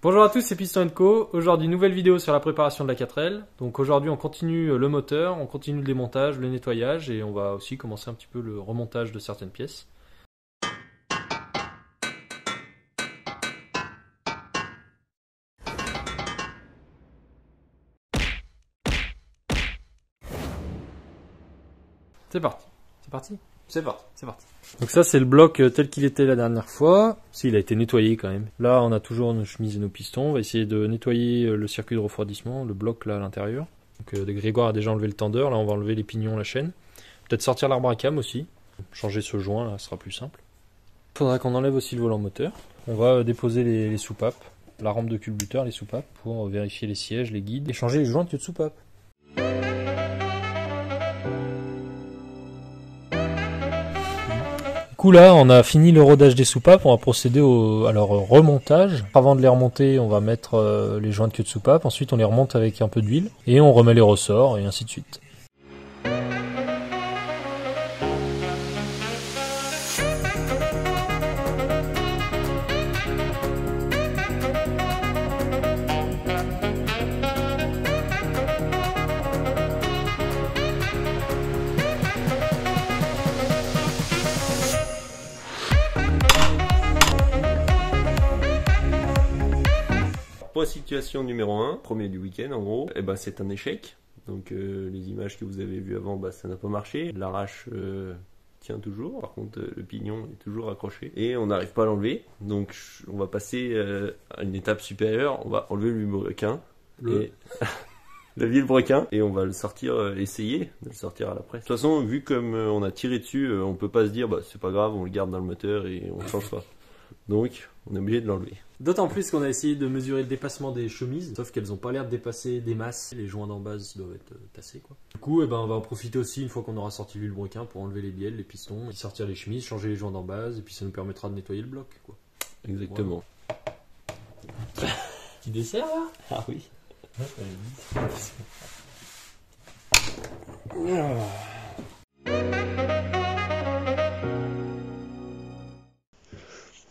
Bonjour à tous, c'est Piston Co. Aujourd'hui, nouvelle vidéo sur la préparation de la 4L. Donc aujourd'hui, on continue le moteur, on continue le démontage, le nettoyage et on va aussi commencer un petit peu le remontage de certaines pièces. C'est parti. C'est parti? C'est parti. C'est parti. Donc ça c'est le bloc euh, tel qu'il était la dernière fois. S'il a été nettoyé quand même. Là on a toujours nos chemises et nos pistons. On va essayer de nettoyer euh, le circuit de refroidissement, le bloc là à l'intérieur. Donc euh, Grégoire a déjà enlevé le tendeur. Là on va enlever les pignons, la chaîne. Peut-être sortir l'arbre à cam aussi. Changer ce joint là, ce sera plus simple. Faudra qu'on enlève aussi le volant moteur. On va déposer les, soupapes, la rampe de culbuteur, les soupapes pour vérifier les sièges, les guides et changer les jointes de soupape. Coup là, on a fini le rodage des soupapes, on va procéder au, à leur remontage. Avant de les remonter, on va mettre euh, les joints de queue de soupape, ensuite on les remonte avec un peu d'huile, et on remet les ressorts, et ainsi de suite. Pour la situation numéro 1, premier du week-end en gros, eh ben, c'est un échec. Donc euh, les images que vous avez vues avant, bah, ça n'a pas marché. L'arrache euh, tient toujours. Par contre, euh, le pignon est toujours accroché. Et on n'arrive pas à l'enlever. Donc on va passer à une étape supérieure. On va enlever le vilebrequin. Le- Et... le vilebrequin. Et on va le sortir, essayer de le sortir à la presse. De toute façon, vu comme on a tiré dessus, on peut pas se dire, bah, c'est pas grave, on le garde dans le moteur et on change pas. Donc on est obligé de l'enlever. D'autant plus qu'on a essayé de mesurer le dépassement des chemises, sauf qu'elles ont pas l'air de dépasser des masses. Les joints d'en base doivent être euh, tassés quoi. Du coup, eh ben, on va en profiter aussi une fois qu'on aura sorti l'huile brequin pour enlever les bielles, les pistons, et sortir les chemises, changer les joints d'en base, et puis ça nous permettra de nettoyer le bloc quoi. Exactement. Petit dessert là? Ah oui.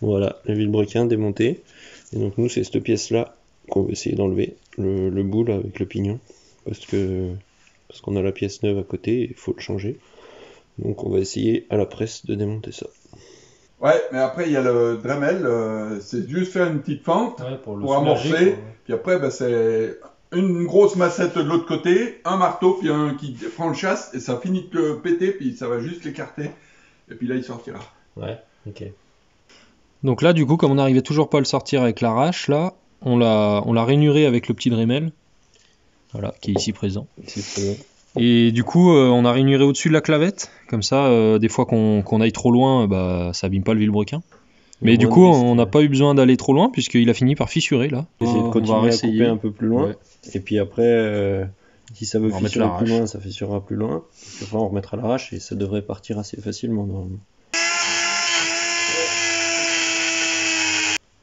Voilà, le vilebrequin démonté. Et donc nous, c'est cette pièce-là qu'on va essayer d'enlever, le, le bout là, avec le pignon. Parce que parce qu'on a la pièce neuve à côté, et il faut le changer. Donc on va essayer à la presse de démonter ça. Ouais, mais après, il y a le Dremel, euh, c'est juste faire une petite fente, Ouais, pour amorcer. quoi. puis après, ben, c'est une grosse massette de l'autre côté, un marteau, puis un qui prend le chasse, et ça finit de le péter, puis ça va juste l'écarter, et puis là, il sortira. Ouais, ok. Donc là, du coup, comme on n'arrivait toujours pas à le sortir avec l'arrache, là, on l'a, on l'a rainuré avec le petit Dremel, voilà, qui est ici présent. Et du coup, euh, on a rainuré au-dessus de la clavette, comme ça, euh, des fois qu'on, qu'on aille trop loin, bah, ça abîme pas le vilebrequin. Mais du coup, on n'a pas eu besoin d'aller trop loin, puisqu'il a fini par fissurer là. Essayer de On continuer va à couper un peu plus loin. Ouais. Et puis après, euh, si ça veut On fissurer plus loin, ça fissurera plus loin. Puis après, on remettra l'arrache et ça devrait partir assez facilement normalement.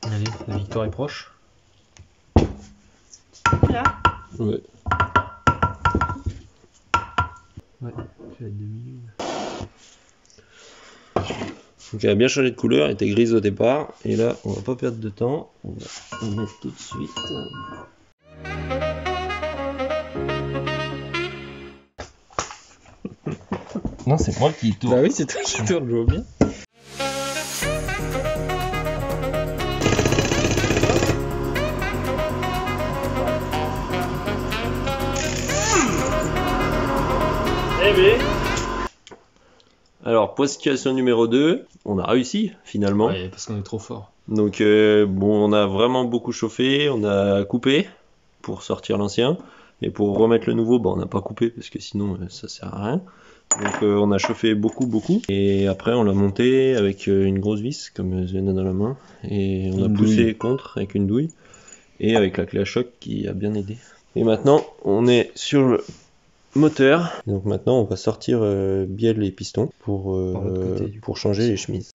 Allez, la victoire est proche. Ouais. Donc elle a bien changé de couleur, elle était grise au départ. Et là, on va pas perdre de temps. On va en mettre tout de suite. Non, c'est moi qui tourne. Bah oui, c'est toi qui tourne, je vois bien. Alors, pour situation numéro 2, on a réussi finalement. Ouais, parce qu'on est trop fort. Donc euh, bon, on a vraiment beaucoup chauffé, on a coupé pour sortir l'ancien et pour remettre le nouveau, bah, on n'a pas coupé parce que sinon euh, ça sert à rien. Donc euh, on a chauffé beaucoup beaucoup et après on l'a monté avec euh, une grosse vis comme je dans la main et on a poussé douille. contre avec une douille et avec la clé à choc qui a bien aidé. Et maintenant on est sur le moteur. Donc maintenant on va sortir euh, bielle et piston pour euh, pour changer les chemises.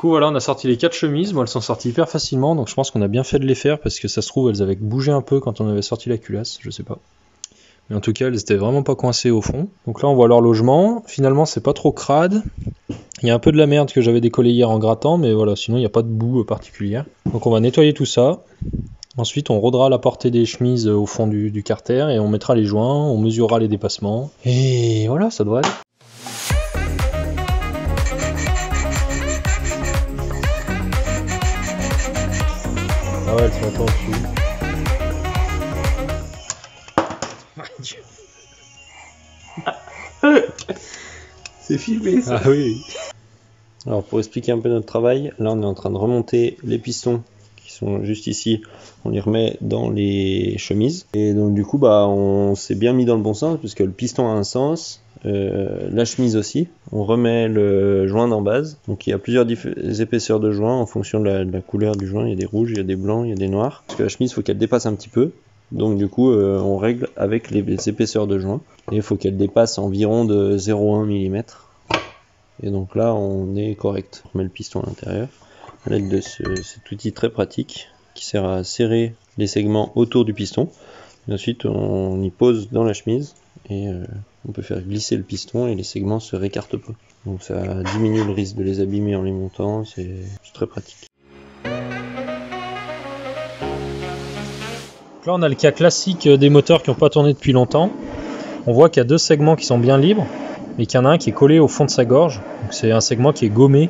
Coup, voilà, on a sorti les quatre chemises. Bon, elles sont sorties hyper facilement, donc je pense qu'on a bien fait de les faire parce que ça se trouve, elles avaient bougé un peu quand on avait sorti la culasse, je sais pas. Mais en tout cas, elles étaient vraiment pas coincées au fond. Donc là, on voit leur logement. Finalement, c'est pas trop crade. Il y a un peu de la merde que j'avais décollé hier en grattant, mais voilà, sinon il n'y a pas de boue particulière. Donc on va nettoyer tout ça. Ensuite, on rodera la portée des chemises au fond du, du carter et on mettra les joints, on mesurera les dépassements. Et voilà, ça devrait aller. Ah ouais, elles sont. C'est filmé ça. Ah oui. Alors pour expliquer un peu notre travail, là on est en train de remonter les pistons qui sont juste ici. On les remet dans les chemises. Et donc du coup bah on s'est bien mis dans le bon sens puisque le piston a un sens, euh, la chemise aussi. On remet le joint d'en base. Donc il y a plusieurs épaisseurs de joint en fonction de la, couleur du joint. Il y a des rouges, il y a des blancs, il y a des noirs. Parce que la chemise, faut qu'elle dépasse un petit peu. Donc du coup, euh, on règle avec les, épaisseurs de joint. Et il faut qu'elle dépasse environ de 0,1 mm. Et donc là, on est correct. On met le piston à l'intérieur. À l'aide de ce- cet outil très pratique qui sert à serrer les segments autour du piston. Ensuite, on y pose dans la chemise et euh, on peut faire glisser le piston et les segments se récartent peu. Donc ça diminue le risque de les abîmer en les montant, c'est très pratique. Là, on a le cas classique euh, des moteurs qui n'ont pas tourné depuis longtemps. On voit qu'il y a deux segments qui sont bien libres, mais qu'il y en a un qui est collé au fond de sa gorge. C'est un segment qui est gommé.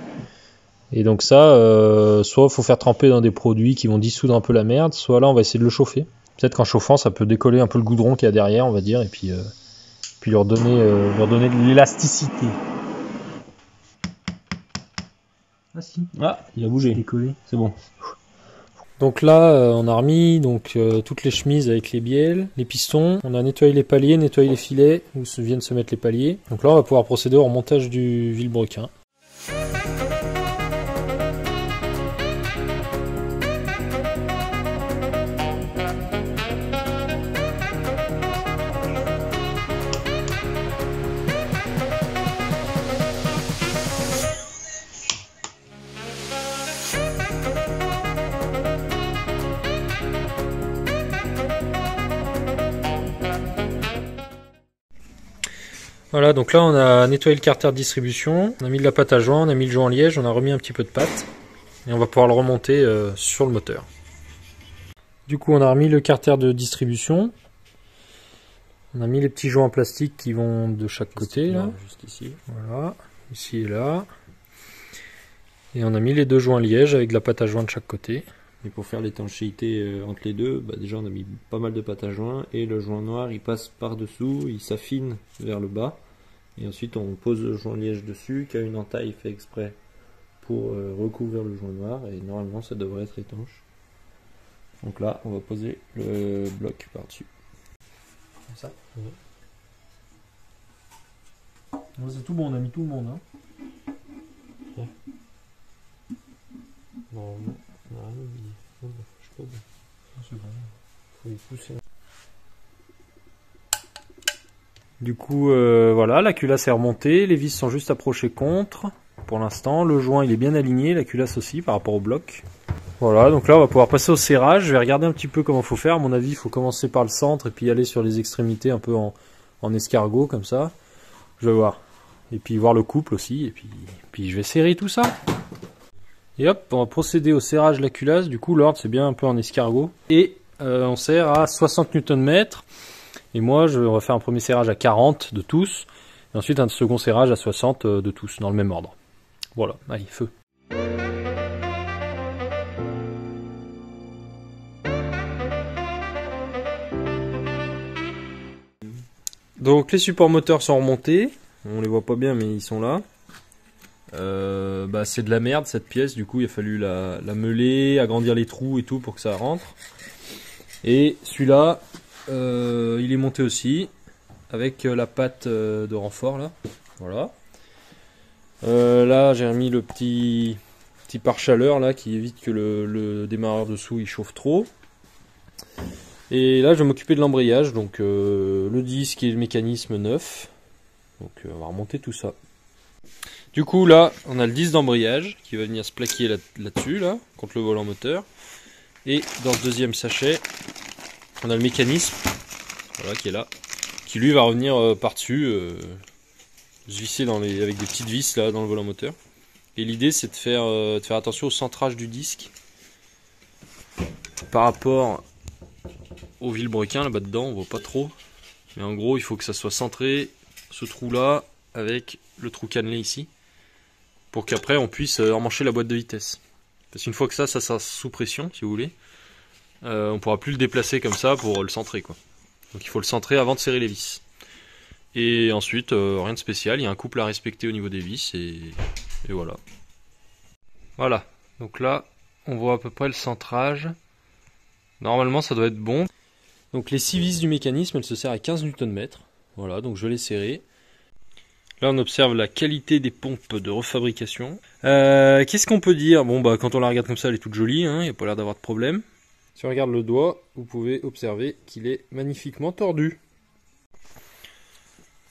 Et donc ça, euh, soit il faut faire tremper dans des produits qui vont dissoudre un peu la merde, soit là on va essayer de le chauffer. Peut-être qu'en chauffant, ça peut décoller un peu le goudron qu'il y a derrière, on va dire, et puis, euh, puis leur donner, euh, leur donner de l'élasticité. Ah si, Ah, il a bougé, décollé. c'est bon. Donc là, euh, on a remis donc euh, toutes les chemises avec les bielles, les pistons. On a nettoyé les paliers, nettoyé les filets où se viennent se mettre les paliers. Donc là, on va pouvoir procéder au remontage du vilebrequin. Voilà, donc là, on a nettoyé le carter de distribution, on a mis de la pâte à joint, on a mis le joint en liège, on a remis un petit peu de pâte. Et on va pouvoir le remonter euh, sur le moteur. Du coup, on a remis le carter de distribution. On a mis les petits joints en plastique qui vont de chaque côté, là. Juste ici. Voilà, ici et là. Et on a mis les deux joints liège avec de la pâte à joint de chaque côté. Et pour faire l'étanchéité euh, entre les deux, bah déjà on a mis pas mal de pâte à joint et le joint noir il passe par dessous, il s'affine vers le bas et ensuite on pose le joint liège dessus qui a une entaille fait exprès pour euh, recouvrir le joint noir et normalement ça devrait être étanche. Donc là on va poser le bloc par dessus. Comme ça C'est tout bon, on a mis tout le monde. Hein. Non, non, non, je sais pas C'est bon. faut y pousser. Du coup, euh, voilà, la culasse est remontée, les vis sont juste approchées contre. Pour l'instant, le joint il est bien aligné, la culasse aussi par rapport au bloc. Voilà, donc là on va pouvoir passer au serrage. Je vais regarder un petit peu comment faut faire. À mon avis, il faut commencer par le centre et puis aller sur les extrémités un peu en, en escargot comme ça. Je vais voir. Et puis voir le couple aussi. Et puis, puis je vais serrer tout ça. Et hop, on va procéder au serrage de la culasse. Du coup, l'ordre c'est bien un peu en escargot. Et euh, on serre à 60 Nm. Et moi, je vais faire un premier serrage à 40 de tous. Et ensuite un second serrage à 60 de tous, dans le même ordre. Voilà, allez, feu. Donc les supports moteurs sont remontés. On les voit pas bien mais ils sont là. Euh, bah, c'est de la merde cette pièce, du coup il a fallu la, meuler, agrandir les trous et tout pour que ça rentre. Et celui-là, euh, il est monté aussi avec euh, la patte de renfort là. Voilà. Là j'ai remis le petit pare-chaleur là qui évite que le, démarreur dessous il chauffe trop. Et là je vais m'occuper de l'embrayage, donc le disque et le mécanisme neuf. Donc on va remonter tout ça. Du coup, là, on a le disque d'embrayage qui va venir se plaquer là- là-dessus, là, contre le volant moteur. Et dans ce deuxième sachet, on a le mécanisme, voilà, qui est là, qui lui va revenir euh, par-dessus, euh, se visser avec des petites vis là dans le volant moteur. Et l'idée, c'est de faire, euh, de faire attention au centrage du disque par rapport au vilebrequin là-bas dedans, on voit pas trop. Mais en gros, il faut que ça soit centré, ce trou-là, avec le trou cannelé ici, pour qu'après on puisse euh, emmancher la boîte de vitesse. Parce qu'une fois que ça, ça sera sous pression, si vous voulez, euh, on pourra plus le déplacer comme ça pour le centrer, quoi. Donc il faut le centrer avant de serrer les vis. Et ensuite, euh, rien de spécial, il y a un couple à respecter au niveau des vis, et, et voilà. Voilà, donc là, on voit à peu près le centrage. Normalement, ça doit être bon. Donc les 6 vis du mécanisme, elles se serrent à 15 Nm. Voilà, donc je vais les serrer. Là, on observe la qualité des pompes de refabrication. Euh, Qu'est-ce qu'on peut dire? Bon, bah, quand on la regarde comme ça, elle est toute jolie, hein, il n'y a pas l'air d'avoir de problème. Si on regarde le doigt, vous pouvez observer qu'il est magnifiquement tordu.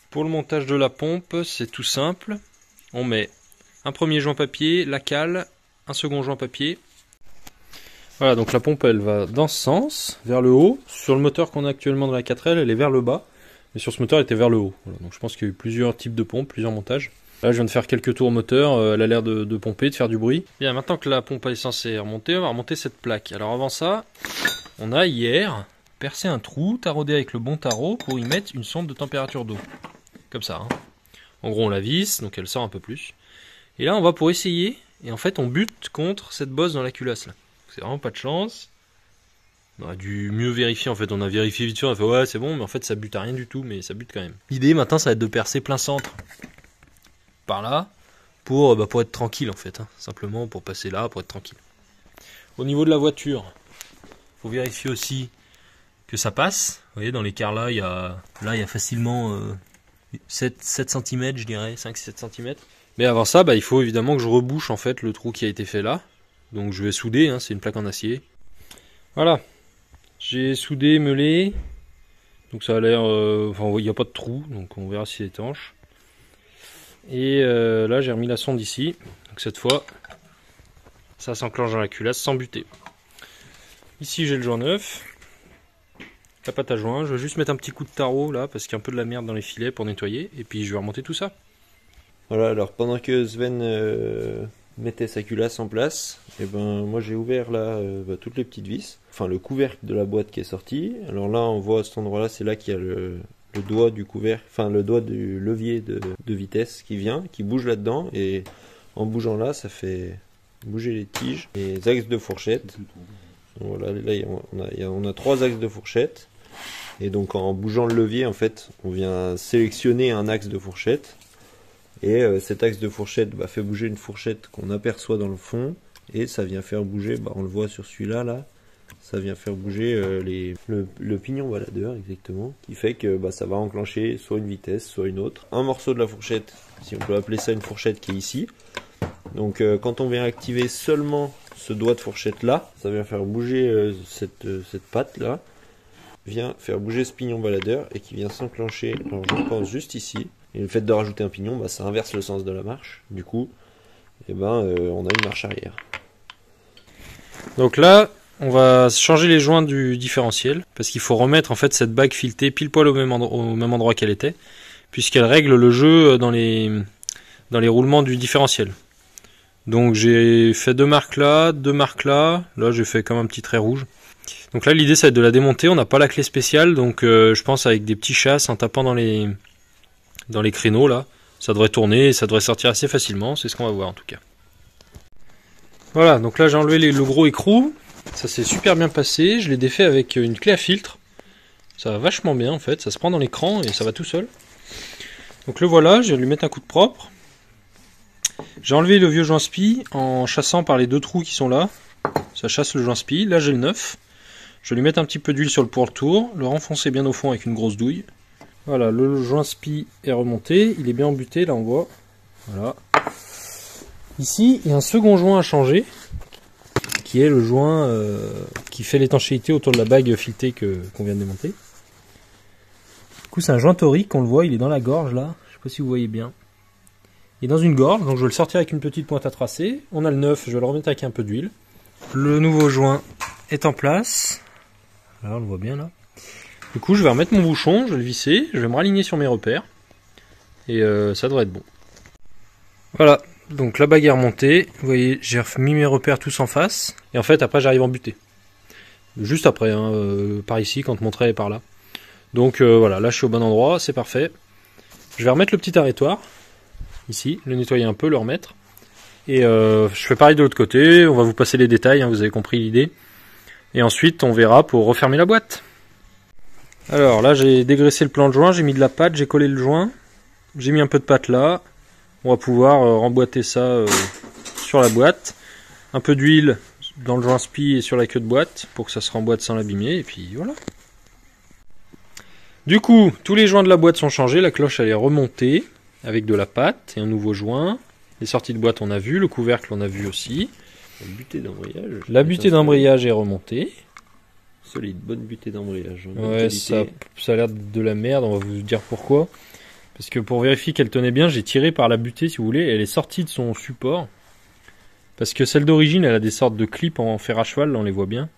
Pour le montage de la pompe, c'est tout simple. On met un premier joint papier, la cale, un second joint papier. Voilà, donc la pompe, elle va dans ce sens, vers le haut. Sur le moteur qu'on a actuellement dans la 4L, elle est vers le bas. Mais sur ce moteur, elle était vers le haut. Donc je pense qu'il y a eu plusieurs types de pompes, plusieurs montages. Là, je viens de faire quelques tours moteur, euh, elle a l'air de, pomper, de faire du bruit. Bien, maintenant que la pompe à essence est remontée, on va remonter cette plaque. Alors avant ça, on a hier percé un trou, taraudé avec le bon tarot pour y mettre une sonde de température d'eau. Comme ça. hein. En gros, on la visse, donc elle sort un peu plus. Et là, on va pour essayer, et en fait, on bute contre cette bosse dans la culasse. C'est vraiment pas de chance. On aurait dû mieux vérifier en fait. On a vérifié vite fait, on a fait ouais, c'est bon, mais en fait, ça bute à rien du tout, mais ça bute quand même. L'idée maintenant, ça va être de percer plein centre par là pour, bah, pour être tranquille en fait. hein. Simplement pour passer là, pour être tranquille. Au niveau de la voiture, faut vérifier aussi que ça passe. Vous voyez, dans l'écart là, il y a, là, il y a facilement euh, 7, 7 cm, je dirais, 5-7 cm. Mais avant ça, bah, il faut évidemment que je rebouche en fait le trou qui a été fait là. Donc je vais souder, hein, c'est une plaque en acier. Voilà. J'ai soudé, meulé. Donc ça a l'air... euh, Enfin, il n'y a pas de trou, donc on verra si c'est étanche. Et euh, là, j'ai remis la sonde ici. Donc cette fois, ça s'enclenche dans la culasse sans buter. Ici, j'ai le joint neuf. La pâte à joint. Je vais juste mettre un petit coup de tarot là, parce qu'il y a un peu de la merde dans les filets pour nettoyer. Et puis je vais remonter tout ça. Voilà, alors pendant que Sven euh, mettait sa culasse en place, et ben moi j'ai ouvert là euh, bah, toutes les petites vis, enfin le couvercle de la boîte qui est sorti. Alors là on voit à cet endroit-là, c'est là qu'il y a le, doigt du couvercle, enfin le doigt du levier de, vitesse qui vient, qui bouge là-dedans, et en bougeant là, ça fait bouger les tiges, les axes de fourchette. Voilà, là on on a trois axes de fourchette. Et donc en bougeant le levier, en fait, on vient sélectionner un axe de fourchette. Et euh, cet axe de fourchette bah, fait bouger une fourchette qu'on aperçoit dans le fond. Et ça vient faire bouger, bah, on le voit sur celui-là, là. Ça vient faire bouger euh, le, pignon baladeur, exactement. Qui fait que bah, ça va enclencher soit une vitesse, soit une autre. Un morceau de la fourchette, si on peut appeler ça une fourchette qui est ici. Donc euh, quand on vient activer seulement ce doigt de fourchette là, ça vient faire bouger cette, cette patte là, vient faire bouger ce pignon baladeur et qui vient s'enclencher, je pense juste ici. Et le fait de rajouter un pignon, bah, ça inverse le sens de la marche. Du coup, eh ben, euh, on a une marche arrière. Donc là, on va changer les joints du différentiel parce qu'il faut remettre en fait cette bague filetée pile poil au même endroit, qu'elle était, puisqu'elle règle le jeu dans les dans les roulements du différentiel. Donc j'ai fait deux marques là, deux marques là. Là, j'ai fait comme un petit trait rouge. Donc là, l'idée, ça va être de la démonter. On n'a pas la clé spéciale, donc euh, je pense avec des petits chasses en tapant dans les dans les créneaux là, ça devrait tourner et ça devrait sortir assez facilement. C'est ce qu'on va voir en tout cas. Voilà, donc là j'ai enlevé le gros écrou. Ça s'est super bien passé. Je l'ai défait avec une clé à filtre. Ça va vachement bien en fait. Ça se prend dans l'écran et ça va tout seul. Donc le voilà, je vais lui mettre un coup de propre. J'ai enlevé le vieux joint spi en chassant par les deux trous qui sont là. Ça chasse le joint spi. Là j'ai le neuf. Je vais lui mettre un petit peu d'huile sur le pourtour, le renfoncer bien au fond avec une grosse douille. Voilà, le joint spi est remonté. Il est bien embuté, là on voit. Voilà. Ici, il y a un second joint à changer, qui est le joint euh, qui fait l'étanchéité autour de la bague filetée qu'on vient de démonter. Du coup, c'est un joint torique, on le voit, il est dans la gorge là. Je sais pas si vous voyez bien. Il est dans une gorge, donc je vais le sortir avec une petite pointe à tracer. On a le neuf, je vais le remettre avec un peu d'huile. Le nouveau joint est en place. Là, on le voit bien là. Du coup, je vais remettre mon bouchon, je vais le visser, je vais me raligner sur mes repères. Et euh, ça devrait être bon. Voilà, donc la bague est remontée. Vous voyez, j'ai mis mes repères tous en face. Et en fait, après, j'arrive en butée. Juste après, hein, euh, par ici, quand mon trait est par là. Donc euh, voilà, là je suis au bon endroit, c'est parfait. Je vais remettre le petit arrêtoir, ici, le nettoyer un peu, le remettre. Et euh, je fais pareil de l'autre côté, on va vous passer les détails, hein, vous avez compris l'idée. Et ensuite on verra pour refermer la boîte. Alors là j'ai dégraissé le plan de joint, j'ai mis de la pâte, j'ai collé le joint, j'ai mis un peu de pâte là. On va pouvoir euh, remboîter ça euh, sur la boîte. Un peu d'huile dans le joint spi et sur la queue de boîte pour que ça se remboîte sans l'abîmer. Et puis voilà. Du coup, tous les joints de la boîte sont changés, la cloche elle est remontée avec de la pâte et un nouveau joint. Les sorties de boîte on a vu, le couvercle on a vu aussi. La butée d'embrayage. La butée d'embrayage est remontée. Solide, bonne butée d'embrayage. bonne Ouais, ça, ça a l'air de la merde, on va vous dire pourquoi. Parce que pour vérifier qu'elle tenait bien, j'ai tiré par la butée si vous voulez, elle est sortie de son support. Parce que celle d'origine, elle a des sortes de clips en fer à cheval, là, on les voit bien,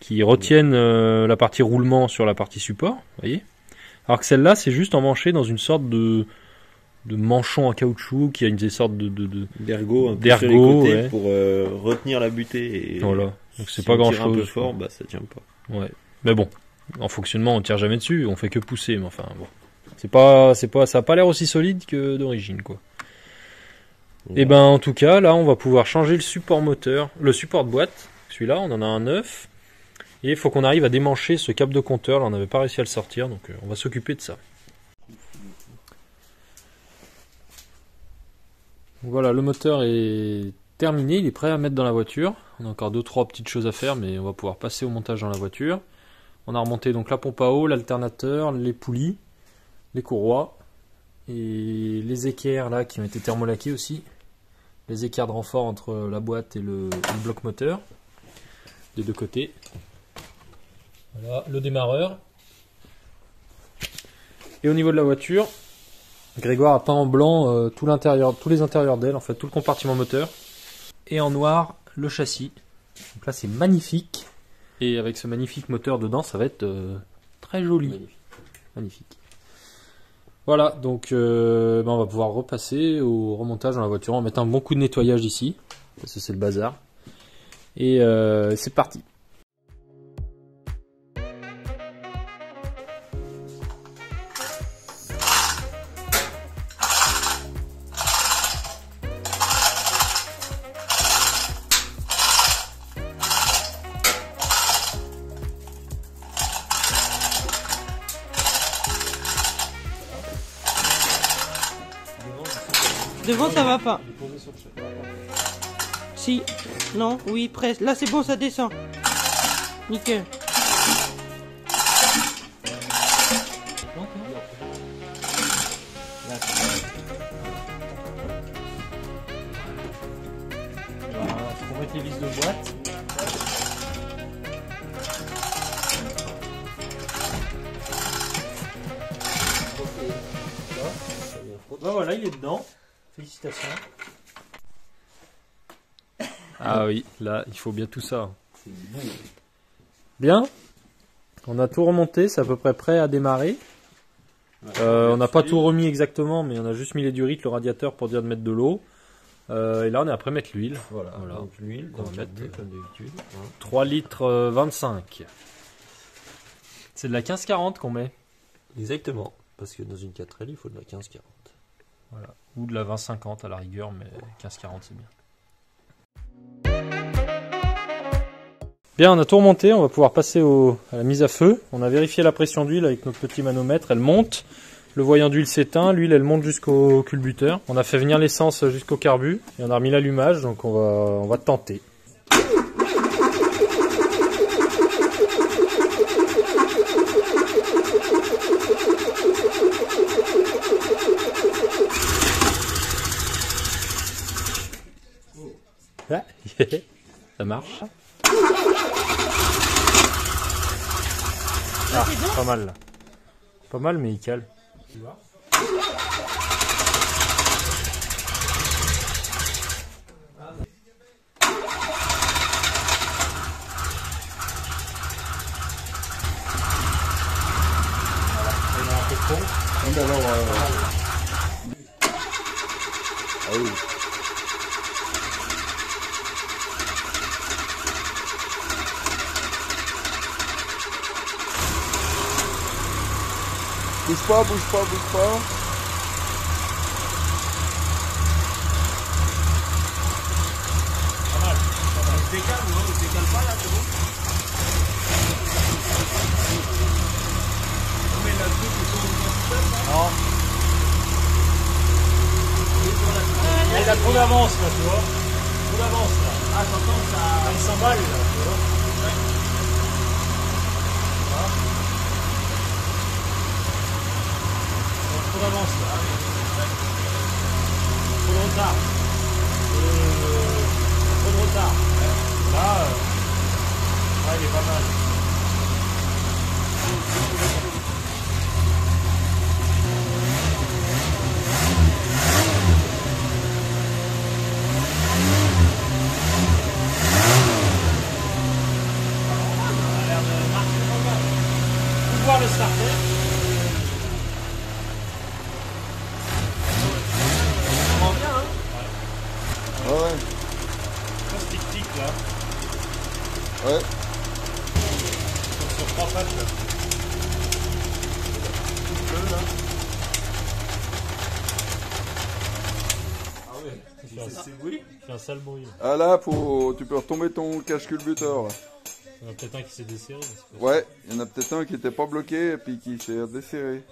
qui retiennent euh, la partie roulement sur la partie support, vous voyez. Alors que celle-là, c'est juste emmanché dans une sorte de, de manchon en caoutchouc qui a une des sortes de, de, de- D'ergot, un peu D'ergot, sur les côtés ouais. pour euh, retenir la butée. Et voilà. Donc c'est si pas grand tire un peu chose. fort, bah ça tient pas. Ouais. Mais bon, en fonctionnement, on tire jamais dessus, on fait que pousser, mais enfin bon. C'est pas, c'est pas, ça a pas l'air aussi solide que d'origine, quoi. Et ben, en tout cas, là, on va pouvoir changer le support moteur, le support de boîte. Celui-là, on en a un neuf. Et il faut qu'on arrive à démancher ce câble de compteur. Là, on n'avait pas réussi à le sortir, donc euh, on va s'occuper de ça. Voilà, le moteur est terminé, il est prêt à mettre dans la voiture. On a encore deux trois petites choses à faire, mais on va pouvoir passer au montage dans la voiture. On a remonté donc la pompe à eau, l'alternateur, les poulies, les courroies et les équerres là qui ont été thermolaqués aussi. Les équerres de renfort entre la boîte et le, bloc moteur des deux côtés. Voilà, le démarreur. Et au niveau de la voiture, Grégoire a peint en blanc euh, tout l'intérieur, tous les intérieurs d'elle, en fait, tout le compartiment moteur. Et en noir, le châssis. Donc là, c'est magnifique. Et avec ce magnifique moteur dedans, ça va être euh, très joli. Magnifique. Magnifique. Voilà, donc euh, ben, on va pouvoir repasser au remontage dans la voiture. On va mettre un bon coup de nettoyage ici, parce que c'est le bazar. Et euh, c'est parti. Devant, ça va pas. Si. Non, oui, presque. Là, c'est bon, ça descend. Nickel. Félicitations. Ah oui, là, il faut bien tout ça. Bien. On a tout remonté, c'est à peu près prêt à démarrer. Euh, on n'a pas tout remis exactement, mais on a juste mis les durites, le radiateur pour dire de mettre de l'eau. Euh, et là, on est après mettre l'huile. Voilà, Voilà. donc l'huile, On va mettre, comme d'habitude. hein. 3 litres euh, 25. C'est de la 1540 qu'on met. Exactement, parce que dans une 4L, il faut de la 15-40. Voilà. Ou de la 2050 à la rigueur, mais 1540 c'est bien. Bien, on a tout remonté, on va pouvoir passer à la mise à feu. On a vérifié la pression d'huile avec notre petit manomètre, elle monte. Le voyant d'huile s'éteint, l'huile elle monte jusqu'au culbuteur. On a fait venir l'essence jusqu'au carbu et on a remis l'allumage, donc on va, on va tenter. Ça marche. Ah, pas mal là. Pas mal, mais il cale. mais alors, euh, Ah oui. Bouge pas, bouge pas, bouge pas. Il a trop d'avance là, tu vois. Trop d'avance là. Ah, t'entends ça. Il s'emballe là, tu vois. Voilà. Il a Trop d'avance là. Trop de retard. Euh, trop de retard. Euh, là, il est pas mal. a l'air de marcher pas mal. Faut voir le starter. Ah ouais, Ça, ce tic-tic là, ouais. sur, sur trois pattes là. Tout bleu là. Ah ouais, il fait un, sale bruit. Ah là, faut... tu peux retomber ton cache culbuteur là. Il y en a peut-être un qui s'est desserré. mais c'est pas- Ouais, il y en a peut-être un qui était pas bloqué et puis qui s'est desserré.